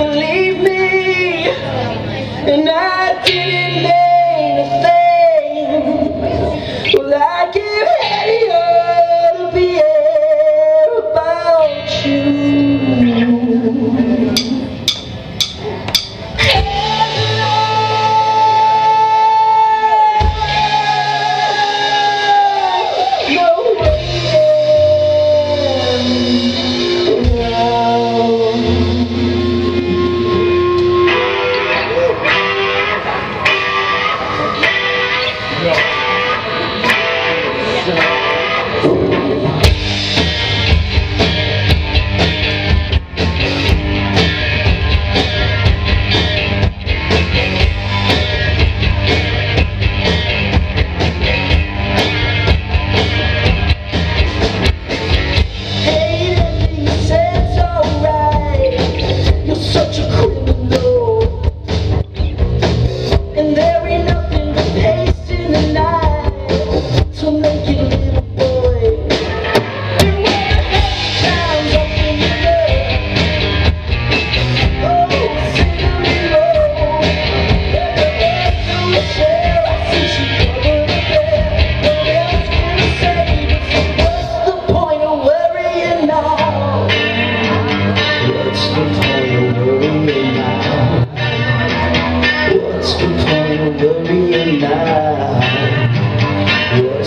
believe Yeah.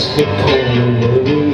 to call the world.